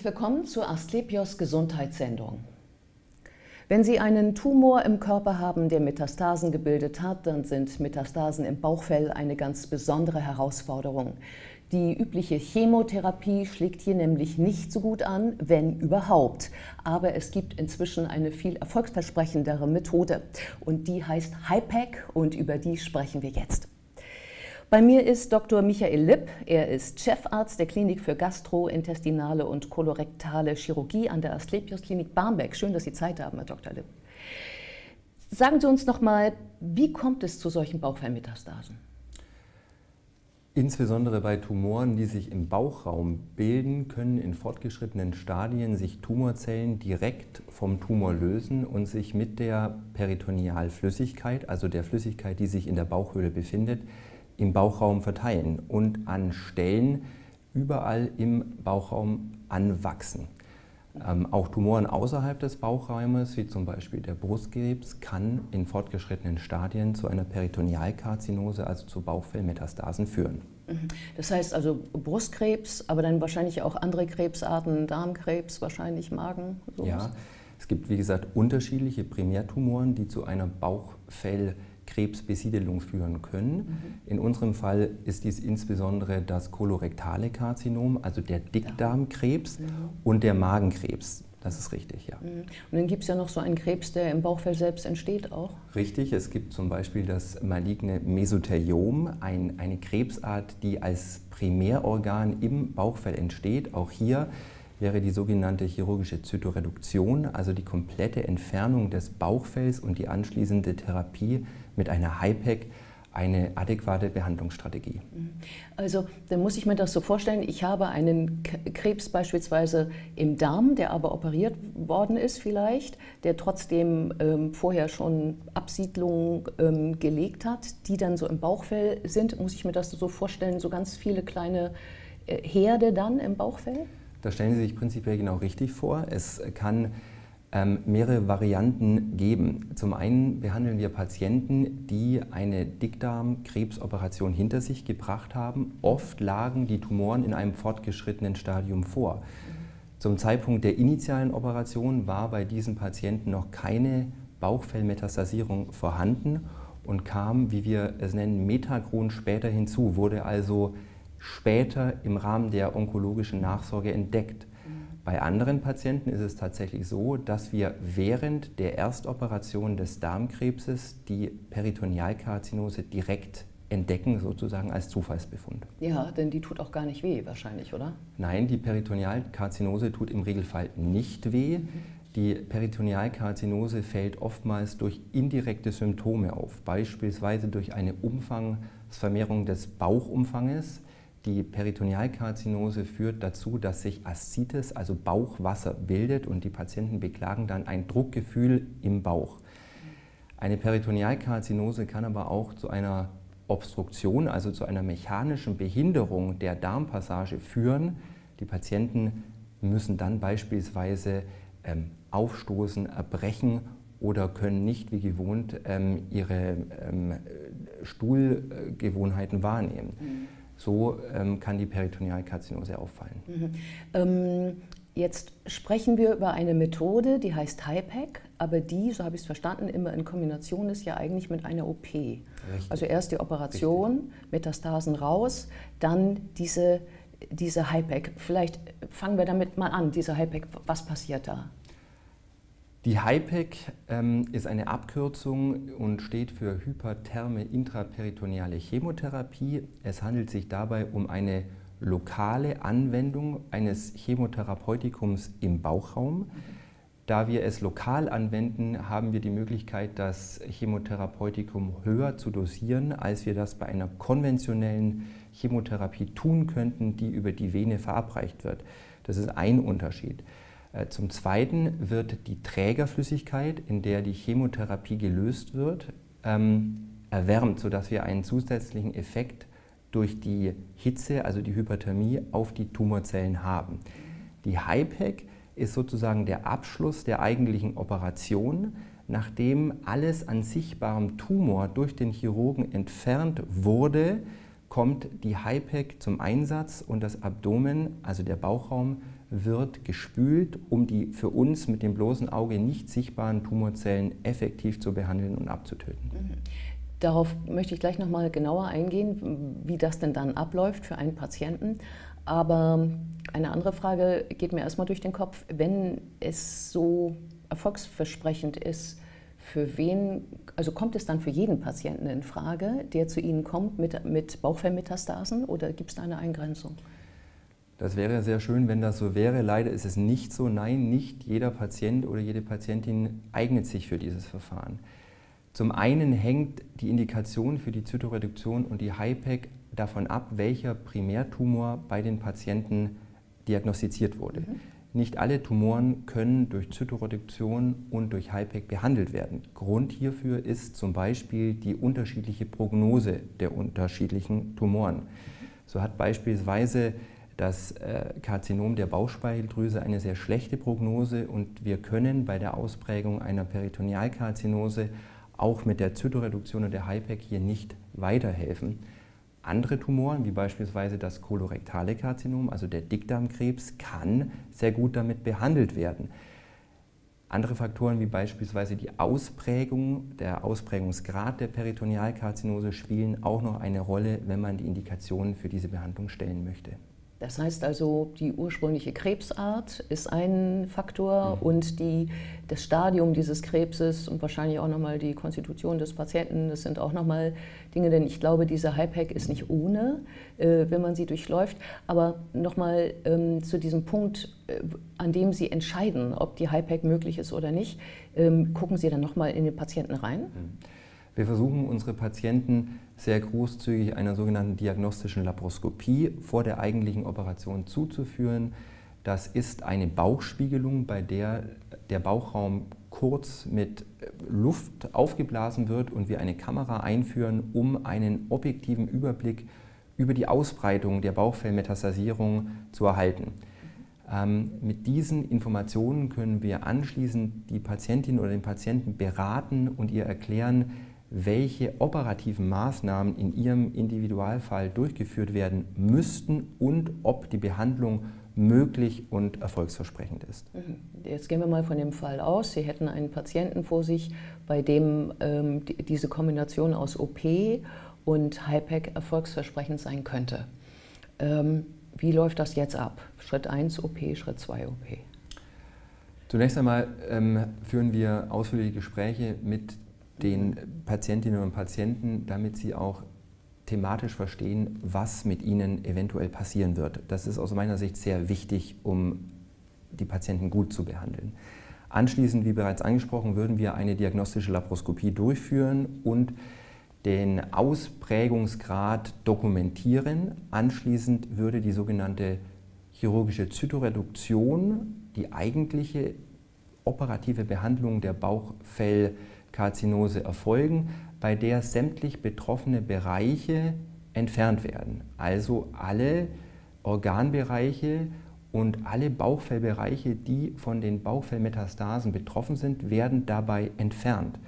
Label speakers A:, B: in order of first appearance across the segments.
A: Herzlich willkommen zur Asklepios Gesundheitssendung. Wenn Sie einen Tumor im Körper haben, der Metastasen gebildet hat, dann sind Metastasen im Bauchfell eine ganz besondere Herausforderung. Die übliche Chemotherapie schlägt hier nämlich nicht so gut an, wenn überhaupt. Aber es gibt inzwischen eine viel erfolgsversprechendere Methode und die heißt HIPEC und über die sprechen wir jetzt. Bei mir ist Dr. Michael Lipp. Er ist Chefarzt der Klinik für gastrointestinale und kolorektale Chirurgie an der Asklepios Klinik Barmbek. Schön, dass Sie Zeit haben, Herr Dr. Lipp. Sagen Sie uns noch mal, wie kommt es zu solchen Bauchfellmetastasen?
B: Insbesondere bei Tumoren, die sich im Bauchraum bilden, können in fortgeschrittenen Stadien sich Tumorzellen direkt vom Tumor lösen und sich mit der Peritonealflüssigkeit, also der Flüssigkeit, die sich in der Bauchhöhle befindet, im Bauchraum verteilen und an Stellen überall im Bauchraum anwachsen. Ähm, auch Tumoren außerhalb des Bauchraumes, wie zum Beispiel der Brustkrebs, kann in fortgeschrittenen Stadien zu einer Peritonealkarzinose, also zu Bauchfellmetastasen führen.
A: Mhm. Das heißt also Brustkrebs, aber dann wahrscheinlich auch andere Krebsarten, Darmkrebs, wahrscheinlich Magen?
B: Sowas. Ja, es gibt wie gesagt unterschiedliche Primärtumoren, die zu einer Bauchfell Krebsbesiedelung führen können. Mhm. In unserem Fall ist dies insbesondere das kolorektale Karzinom, also der Dickdarmkrebs mhm. und der Magenkrebs. Das ist richtig, ja. Mhm.
A: Und dann gibt es ja noch so einen Krebs, der im Bauchfell selbst entsteht auch.
B: Richtig, es gibt zum Beispiel das maligne Mesotheliom, ein, eine Krebsart, die als Primärorgan im Bauchfell entsteht. Auch hier wäre die sogenannte chirurgische Zytoreduktion, also die komplette Entfernung des Bauchfells und die anschließende Therapie mit einer HIPEC eine adäquate Behandlungsstrategie.
A: Also dann muss ich mir das so vorstellen, ich habe einen Krebs beispielsweise im Darm, der aber operiert worden ist vielleicht, der trotzdem ähm, vorher schon Absiedlungen ähm, gelegt hat, die dann so im Bauchfell sind. Muss ich mir das so vorstellen, so ganz viele kleine äh, Herde dann im Bauchfell?
B: Da stellen Sie sich prinzipiell genau richtig vor. Es kann mehrere Varianten geben. Zum einen behandeln wir Patienten, die eine Dickdarmkrebsoperation hinter sich gebracht haben. Oft lagen die Tumoren in einem fortgeschrittenen Stadium vor. Zum Zeitpunkt der initialen Operation war bei diesen Patienten noch keine Bauchfellmetastasierung vorhanden und kam, wie wir es nennen, Metagron später hinzu, wurde also später im Rahmen der onkologischen Nachsorge entdeckt. Bei anderen Patienten ist es tatsächlich so, dass wir während der Erstoperation des Darmkrebses die Peritonealkarzinose direkt entdecken, sozusagen als Zufallsbefund.
A: Ja, denn die tut auch gar nicht weh wahrscheinlich, oder?
B: Nein, die Peritonealkarzinose tut im Regelfall nicht weh. Mhm. Die Peritonealkarzinose fällt oftmals durch indirekte Symptome auf, beispielsweise durch eine Umfangsvermehrung des Bauchumfanges, die Peritonealkarzinose führt dazu, dass sich Aszites, also Bauchwasser, bildet und die Patienten beklagen dann ein Druckgefühl im Bauch. Eine Peritonealkarzinose kann aber auch zu einer Obstruktion, also zu einer mechanischen Behinderung der Darmpassage führen. Die Patienten müssen dann beispielsweise ähm, aufstoßen, erbrechen oder können nicht wie gewohnt ähm, ihre ähm, Stuhlgewohnheiten wahrnehmen. Mhm. So ähm, kann die Peritonealkarzinose auffallen. Mhm.
A: Ähm, jetzt sprechen wir über eine Methode, die heißt HIPEC, aber die, so habe ich es verstanden, immer in Kombination ist ja eigentlich mit einer OP. Richtig. Also erst die Operation, Richtig. Metastasen raus, dann diese, diese HIPEC. Vielleicht fangen wir damit mal an, diese HIPEC, was passiert da?
B: Die HIPEC ähm, ist eine Abkürzung und steht für hypertherme intraperitoneale Chemotherapie. Es handelt sich dabei um eine lokale Anwendung eines Chemotherapeutikums im Bauchraum. Da wir es lokal anwenden, haben wir die Möglichkeit, das Chemotherapeutikum höher zu dosieren, als wir das bei einer konventionellen Chemotherapie tun könnten, die über die Vene verabreicht wird. Das ist ein Unterschied. Äh, zum Zweiten wird die Trägerflüssigkeit, in der die Chemotherapie gelöst wird, ähm, erwärmt, sodass wir einen zusätzlichen Effekt durch die Hitze, also die Hyperthermie, auf die Tumorzellen haben. Die HIPEC ist sozusagen der Abschluss der eigentlichen Operation, nachdem alles an sichtbarem Tumor durch den Chirurgen entfernt wurde, kommt die HIPEC zum Einsatz und das Abdomen, also der Bauchraum, wird gespült, um die für uns mit dem bloßen Auge nicht sichtbaren Tumorzellen effektiv zu behandeln und abzutöten.
A: Darauf möchte ich gleich noch mal genauer eingehen, wie das denn dann abläuft für einen Patienten. Aber eine andere Frage geht mir erstmal durch den Kopf. Wenn es so erfolgsversprechend ist, für wen, also kommt es dann für jeden Patienten in Frage, der zu Ihnen kommt mit, mit Bauchfellmetastasen oder gibt es da eine Eingrenzung?
B: Das wäre sehr schön, wenn das so wäre. Leider ist es nicht so. Nein, nicht jeder Patient oder jede Patientin eignet sich für dieses Verfahren. Zum einen hängt die Indikation für die Zytoreduktion und die HIPEC davon ab, welcher Primärtumor bei den Patienten diagnostiziert wurde. Mhm. Nicht alle Tumoren können durch Zytoreduktion und durch HIPEC behandelt werden. Grund hierfür ist zum Beispiel die unterschiedliche Prognose der unterschiedlichen Tumoren. So hat beispielsweise das äh, Karzinom der Bauchspeicheldrüse eine sehr schlechte Prognose und wir können bei der Ausprägung einer Peritonealkarzinose auch mit der Zytoreduktion und der HIPEC hier nicht weiterhelfen. Andere Tumoren, wie beispielsweise das kolorektale Karzinom, also der Dickdarmkrebs, kann sehr gut damit behandelt werden. Andere Faktoren wie beispielsweise die Ausprägung, der Ausprägungsgrad der Peritonealkarzinose spielen auch noch eine Rolle, wenn man die Indikationen für diese Behandlung stellen möchte.
A: Das heißt also, die ursprüngliche Krebsart ist ein Faktor mhm. und die, das Stadium dieses Krebses und wahrscheinlich auch nochmal die Konstitution des Patienten, das sind auch nochmal Dinge, denn ich glaube, diese HIPEC ist nicht ohne, äh, wenn man sie durchläuft. Aber nochmal ähm, zu diesem Punkt, äh, an dem Sie entscheiden, ob die HIPEC möglich ist oder nicht, ähm, gucken Sie dann nochmal in den Patienten rein. Mhm.
B: Wir versuchen unsere Patienten sehr großzügig einer sogenannten diagnostischen Laparoskopie vor der eigentlichen Operation zuzuführen. Das ist eine Bauchspiegelung, bei der der Bauchraum kurz mit Luft aufgeblasen wird und wir eine Kamera einführen, um einen objektiven Überblick über die Ausbreitung der Bauchfellmetastasierung zu erhalten. Ähm, mit diesen Informationen können wir anschließend die Patientin oder den Patienten beraten und ihr erklären, welche operativen Maßnahmen in Ihrem Individualfall durchgeführt werden müssten und ob die Behandlung möglich und erfolgsversprechend ist. Mhm.
A: Jetzt gehen wir mal von dem Fall aus. Sie hätten einen Patienten vor sich, bei dem ähm, die, diese Kombination aus OP und HIPEC erfolgsversprechend sein könnte. Ähm, wie läuft das jetzt ab? Schritt 1 OP, Schritt 2 OP.
B: Zunächst einmal ähm, führen wir ausführliche Gespräche mit den Patientinnen und Patienten, damit sie auch thematisch verstehen, was mit ihnen eventuell passieren wird. Das ist aus meiner Sicht sehr wichtig, um die Patienten gut zu behandeln. Anschließend, wie bereits angesprochen, würden wir eine diagnostische Laparoskopie durchführen und den Ausprägungsgrad dokumentieren. Anschließend würde die sogenannte chirurgische Zytoreduktion, die eigentliche operative Behandlung der Bauchfell- Karzinose erfolgen, bei der sämtlich betroffene Bereiche entfernt werden. Also alle Organbereiche und alle Bauchfellbereiche, die von den Bauchfellmetastasen betroffen sind, werden dabei entfernt.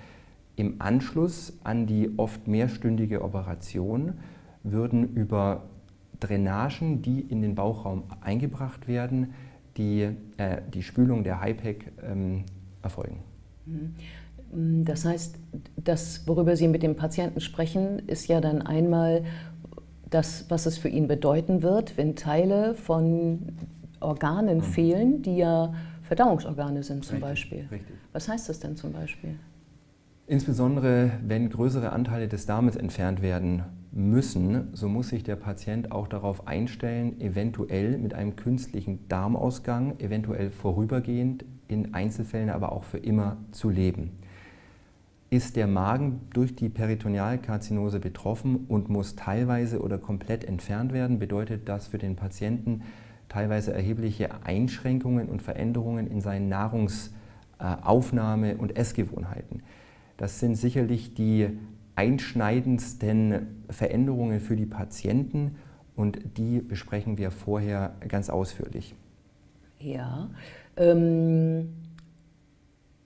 B: Im Anschluss an die oft mehrstündige Operation würden über Drainagen, die in den Bauchraum eingebracht werden, die, äh, die Spülung der HIPEC ähm, erfolgen.
A: Mhm. Mm, das heißt, das, worüber Sie mit dem Patienten sprechen, ist ja dann einmal das, was es für ihn bedeuten wird, wenn Teile von Organen mhm. fehlen, die ja Verdauungsorgane sind zum richtig, Beispiel. Richtig. Was heißt das denn zum Beispiel?
B: Insbesondere wenn größere Anteile des Darmes entfernt werden müssen, so muss sich der Patient auch darauf einstellen, eventuell mit einem künstlichen Darmausgang, eventuell vorübergehend, in Einzelfällen aber auch für immer zu leben ist der Magen durch die Peritonealkarzinose betroffen und muss teilweise oder komplett entfernt werden, bedeutet das für den Patienten teilweise erhebliche Einschränkungen und Veränderungen in seinen Nahrungsaufnahme- und Essgewohnheiten. Das sind sicherlich die einschneidendsten Veränderungen für die Patienten und die besprechen wir vorher ganz ausführlich.
A: Ja. Ähm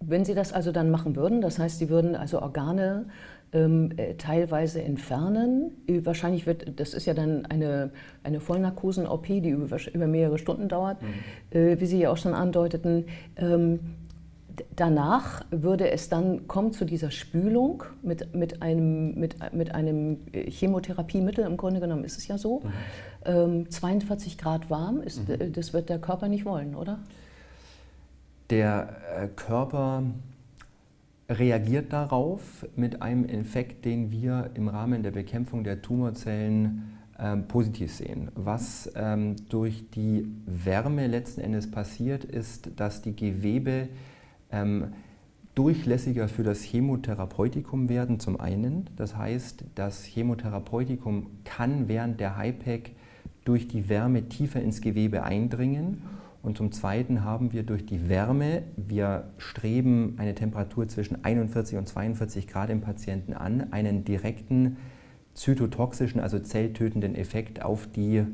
A: Wenn Sie das also dann machen würden, das heißt, Sie würden also Organe ähm, äh, teilweise entfernen. Wahrscheinlich wird, das ist ja dann eine, eine Vollnarkosen-OP, die über, über, mehrere Stunden dauert, mhm. äh, wie Sie ja auch schon andeuteten. Ähm, danach würde es dann kommen zu dieser Spülung mit, mit, einem, mit, mit einem Chemotherapiemittel, im Grunde genommen ist es ja so. Mhm. Ähm, 42 Grad warm, ist, mhm. Äh, das wird der Körper nicht wollen, oder?
B: Der äh, Körper reagiert darauf mit einem Effekt, den wir im Rahmen der Bekämpfung der Tumorzellen ähm, positiv sehen. Was ähm, durch die Wärme letzten Endes passiert, ist, dass die Gewebe ähm, durchlässiger für das Chemotherapeutikum werden, zum einen. Das heißt, das Chemotherapeutikum kann während der HIPEC durch die Wärme tiefer ins Gewebe eindringen und zum Zweiten haben wir durch die Wärme, wir streben eine Temperatur zwischen 41 und 42 Grad im Patienten an, einen direkten zytotoxischen, also zelltötenden Effekt auf die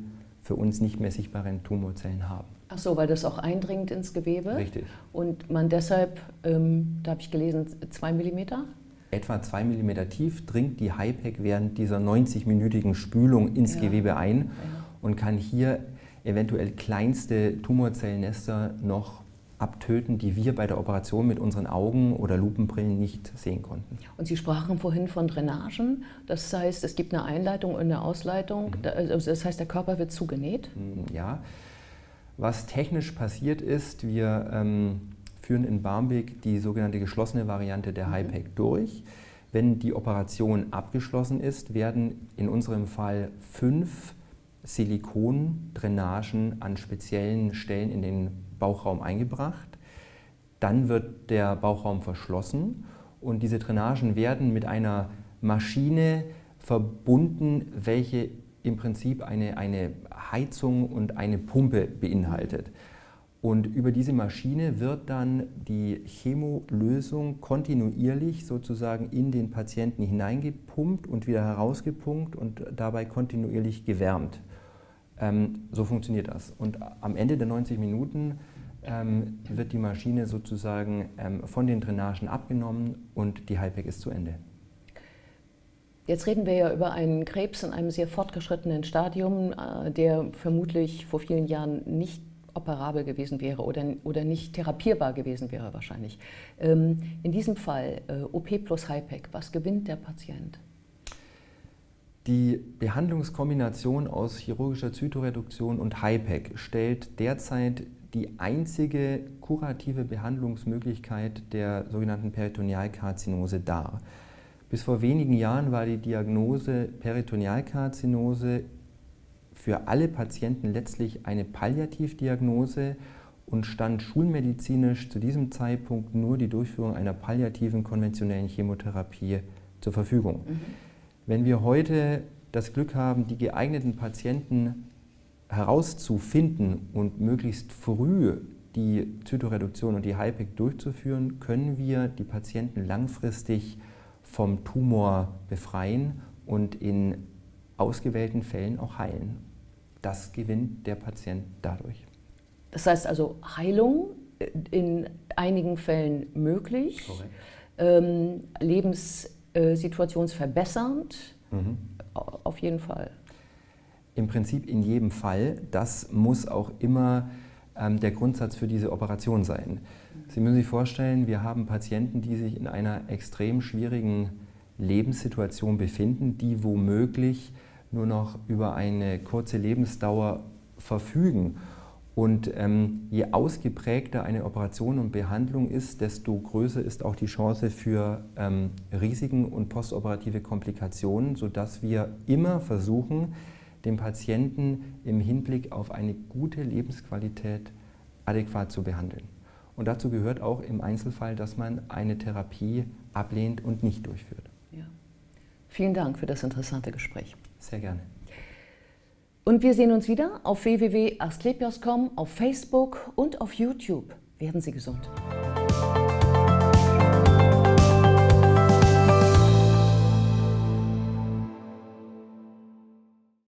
B: für uns nicht mehr sichtbaren Tumorzellen haben.
A: Ach so, weil das auch eindringt ins Gewebe?
B: Richtig.
A: Und man deshalb, ähm, da habe ich gelesen, zwei Millimeter?
B: Etwa zwei Millimeter tief dringt die HIPEC während dieser 90-minütigen Spülung ins ja. Gewebe ein ja. und kann hier eventuell kleinste Tumorzellnester noch abtöten, die wir bei der Operation mit unseren Augen oder Lupenbrillen nicht sehen konnten.
A: Und Sie sprachen vorhin von Drainagen. Das heißt, es gibt eine Einleitung und eine Ausleitung. Mhm. Also das heißt, der Körper wird zugenäht?
B: Mm, ja. Was technisch passiert ist, wir ähm, führen in Barmbek die sogenannte geschlossene Variante der mhm. HIPEC durch. Wenn die Operation abgeschlossen ist, werden in unserem Fall fünf Silikondrainagen an speziellen Stellen in den Bauchraum eingebracht. Dann wird der Bauchraum verschlossen und diese Drainagen werden mit einer Maschine verbunden, welche im Prinzip eine, eine Heizung und eine Pumpe beinhaltet. Und über diese Maschine wird dann die Chemolösung kontinuierlich sozusagen in den Patienten hineingepumpt und wieder herausgepumpt und dabei kontinuierlich gewärmt. Ähm, so funktioniert das. Und am Ende der 90 Minuten ähm, wird die Maschine sozusagen ähm, von den Drainagen abgenommen und die Hypec ist zu Ende.
A: Jetzt reden wir ja über einen Krebs in einem sehr fortgeschrittenen Stadium, äh, der vermutlich vor vielen Jahren nicht operabel gewesen wäre oder, oder nicht therapierbar gewesen wäre wahrscheinlich. Ähm, in diesem Fall äh, OP plus HIPEC, was gewinnt der Patient?
B: Die Behandlungskombination aus chirurgischer Zytoreduktion und HIPEC stellt derzeit die einzige kurative Behandlungsmöglichkeit der sogenannten Peritonealkarzinose dar. Bis vor wenigen Jahren war die Diagnose Peritonealkarzinose für alle Patienten letztlich eine Palliativdiagnose und stand schulmedizinisch zu diesem Zeitpunkt nur die Durchführung einer palliativen konventionellen Chemotherapie zur Verfügung. Mhm. Wenn wir heute das Glück haben, die geeigneten Patienten herauszufinden und möglichst früh die Zytoreduktion und die HIPEC durchzuführen, können wir die Patienten langfristig vom Tumor befreien und in ausgewählten Fällen auch heilen. Das gewinnt der Patient dadurch.
A: Das heißt also Heilung in einigen Fällen möglich, ähm, lebenssituationsverbessernd, mhm. auf jeden Fall.
B: Im Prinzip in jedem Fall. Das muss auch immer ähm, der Grundsatz für diese Operation sein. Sie müssen sich vorstellen, wir haben Patienten, die sich in einer extrem schwierigen Lebenssituation befinden, die womöglich nur noch über eine kurze Lebensdauer verfügen. Und ähm, je ausgeprägter eine Operation und Behandlung ist, desto größer ist auch die Chance für ähm, Risiken und postoperative Komplikationen, sodass wir immer versuchen, den Patienten im Hinblick auf eine gute Lebensqualität adäquat zu behandeln. Und dazu gehört auch im Einzelfall, dass man eine Therapie ablehnt und nicht durchführt. Ja.
A: Vielen Dank für das interessante Gespräch.
B: Sehr gerne.
A: Und wir sehen uns wieder auf www.asklepios.com, auf Facebook und auf YouTube. Werden Sie gesund.